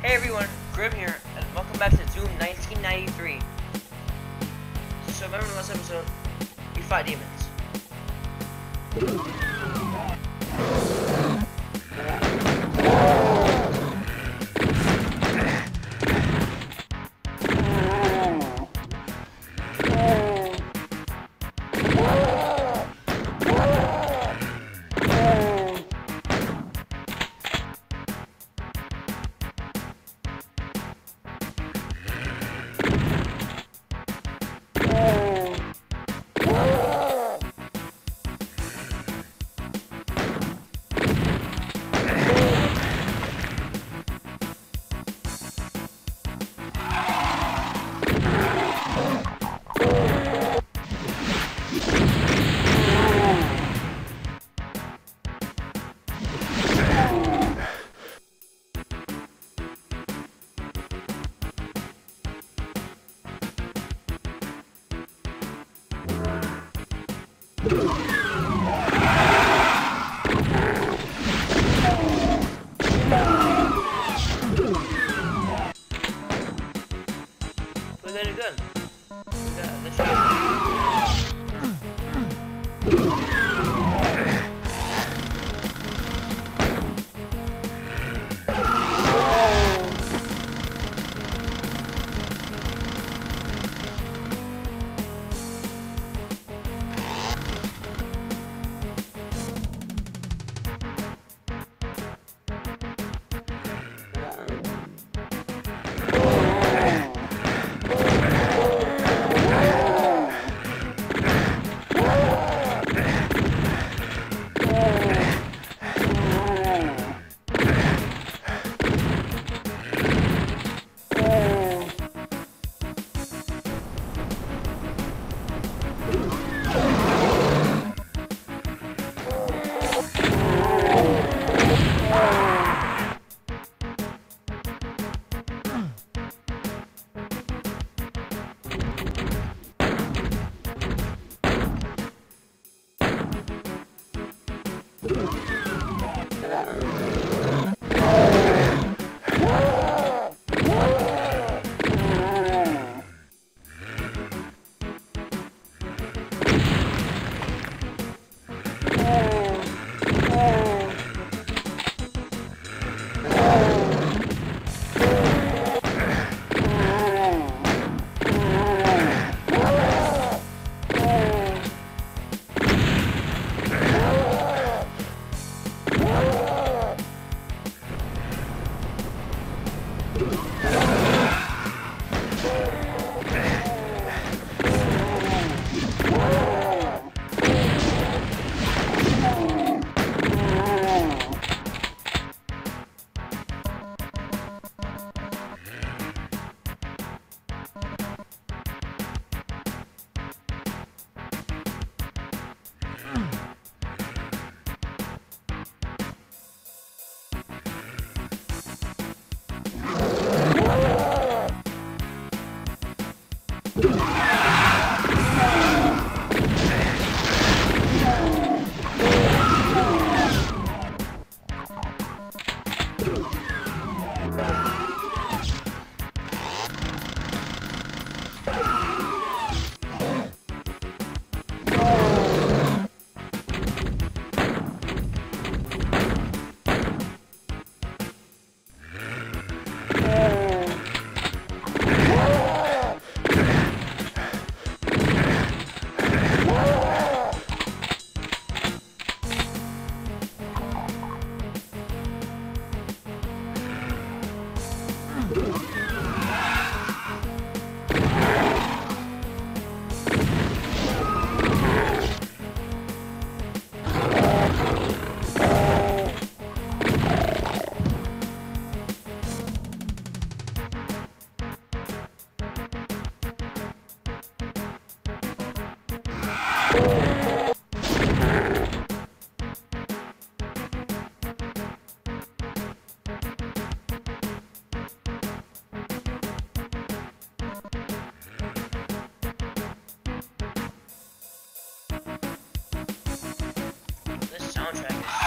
Hey everyone, Grim here, and welcome back to Doom 1993. So remember in the last episode, we fought demons. Soundtrack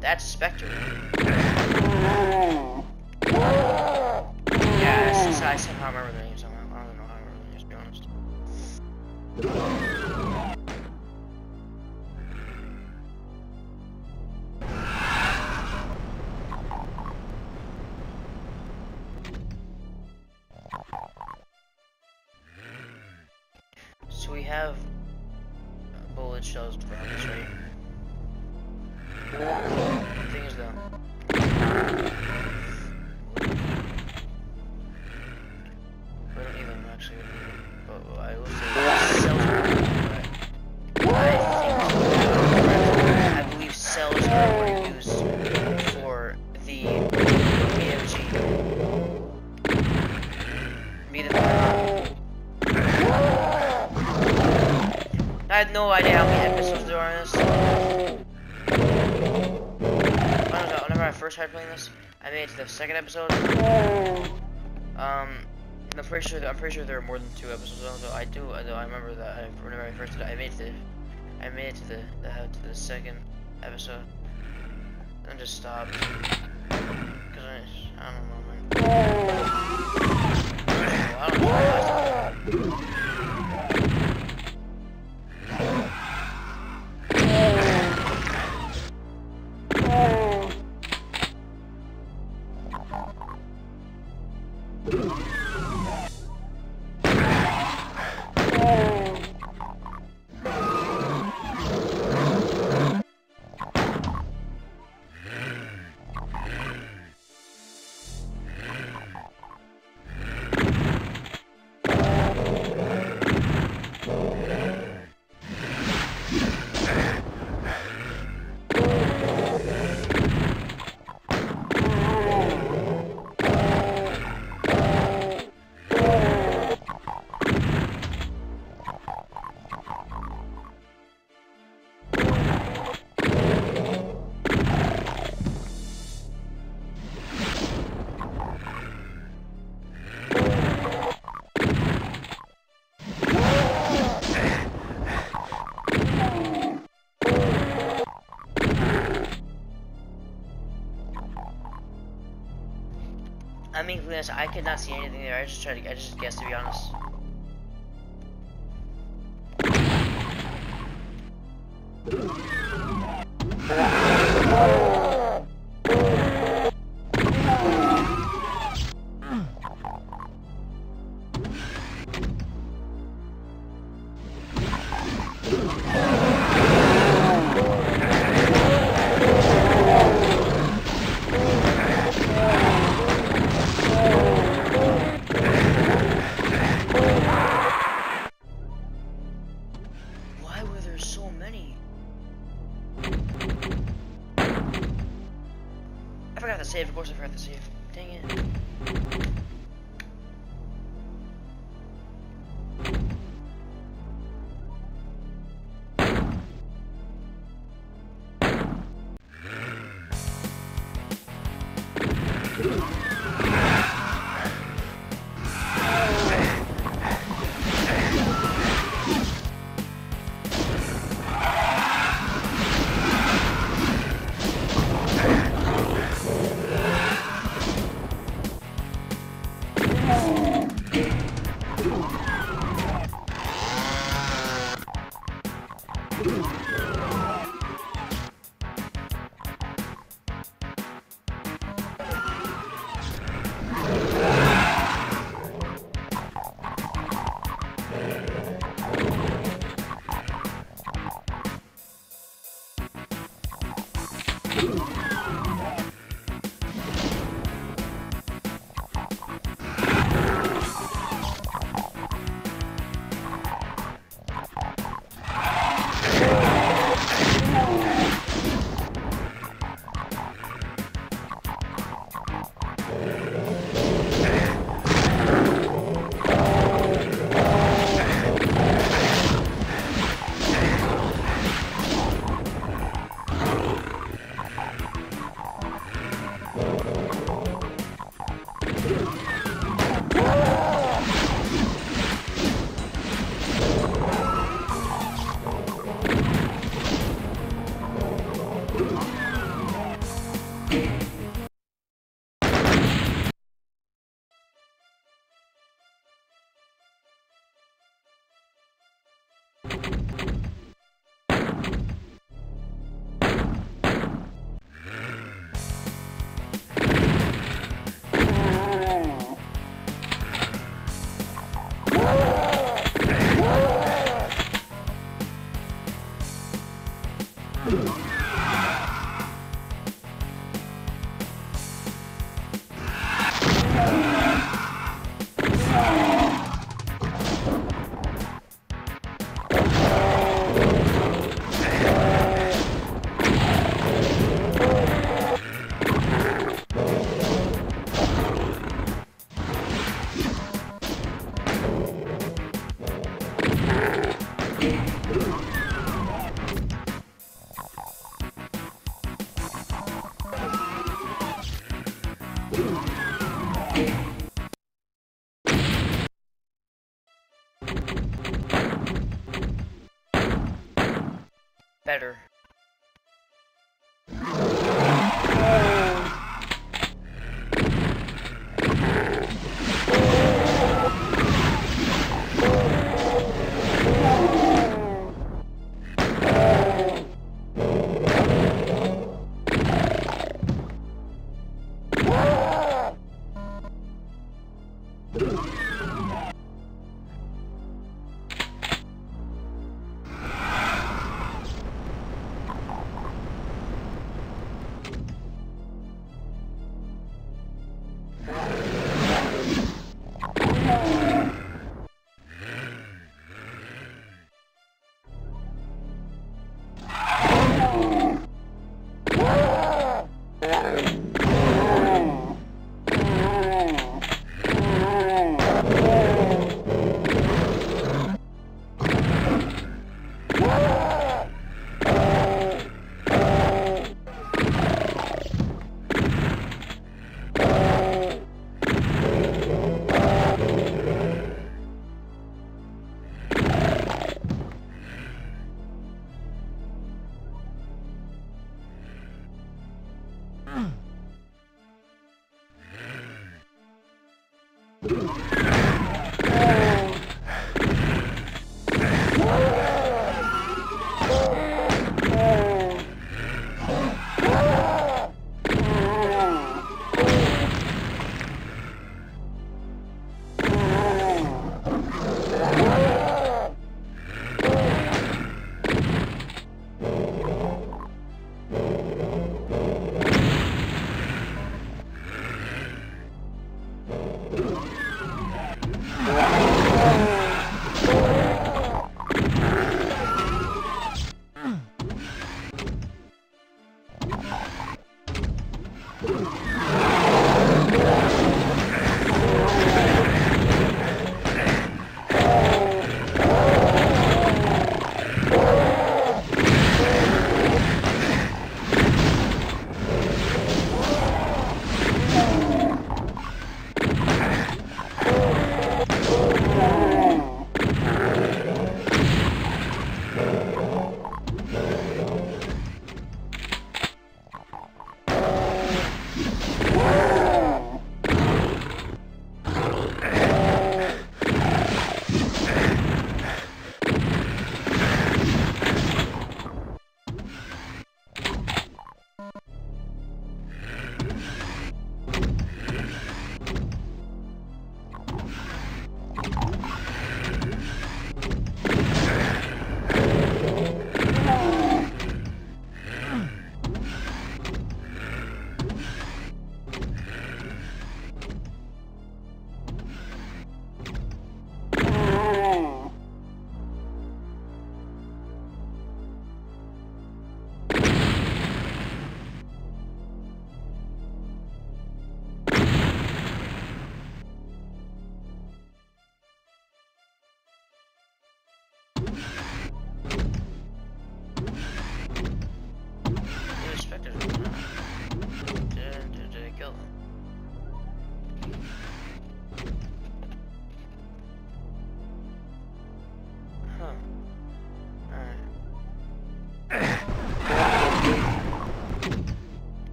That's Spectre. Yeah, I somehow remember the I had no idea how many episodes there are in this. I whenever I first started playing this, I made it to the second episode. Um, I'm pretty sure I'm pretty sure there are more than two episodes. Though I do, though I remember that I, whenever I first did, I made it to, I made it to the, the to the second episode. and just stopped. Cause I, I don't know, man. Well, I don't know. I I mean, honest, I could not see anything there. I just tried to, I just guessed to be honest. Course, I forgot to save. Dang it.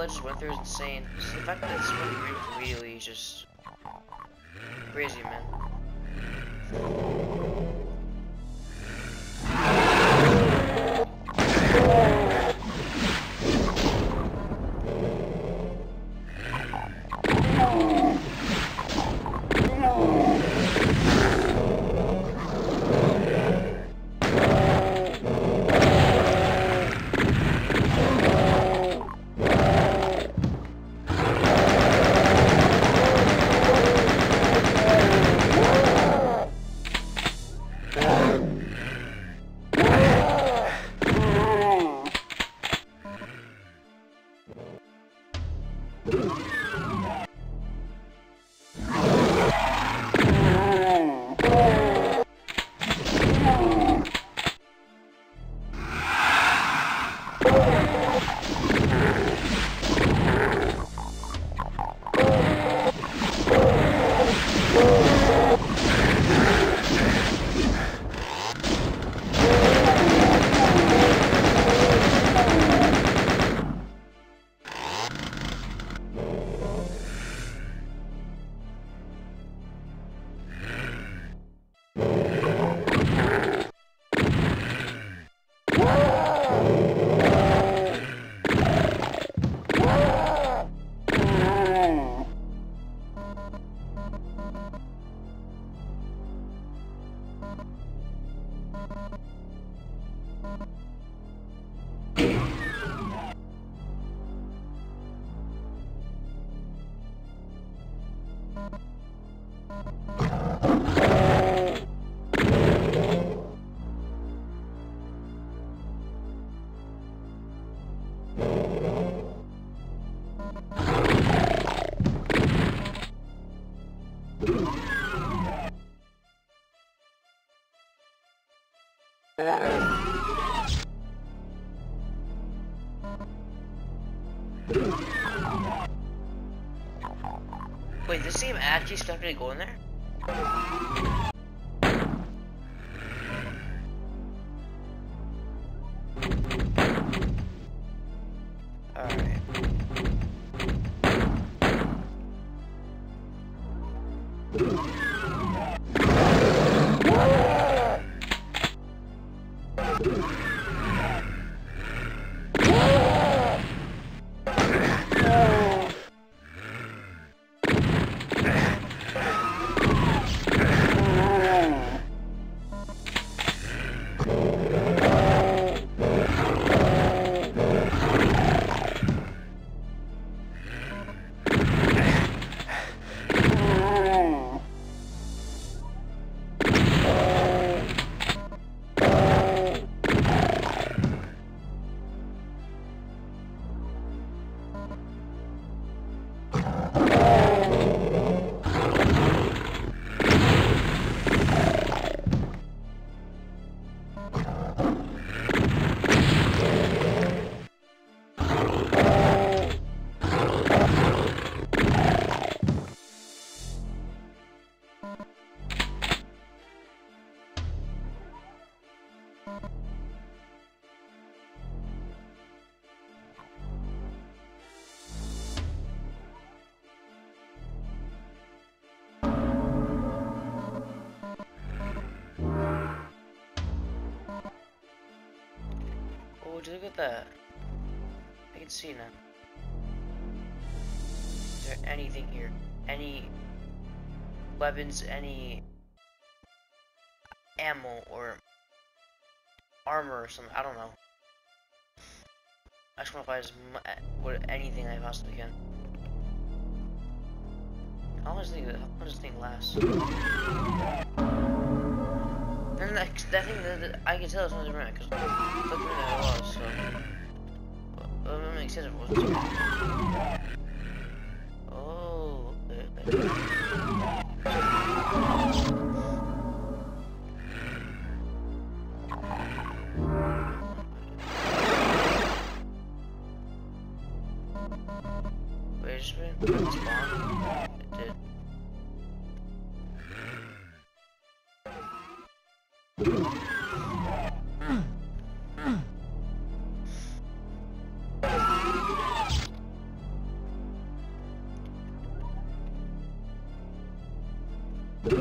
I just went through is insane. Just the fact that it's went immediately just crazy, man. Oh. Actually stuck me to go in there? That. I can see now. Is there anything here? Any weapons, any ammo or armor or something? I don't know. I just want to find as mu- what anything I possibly can. How long does this thing, how long does this thing last? And that, that that, that- I can tell it's not different because that's what it was, so. It makes sense if it wasn't. Oh, okay.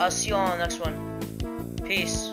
I'll see you all on the next one. Peace.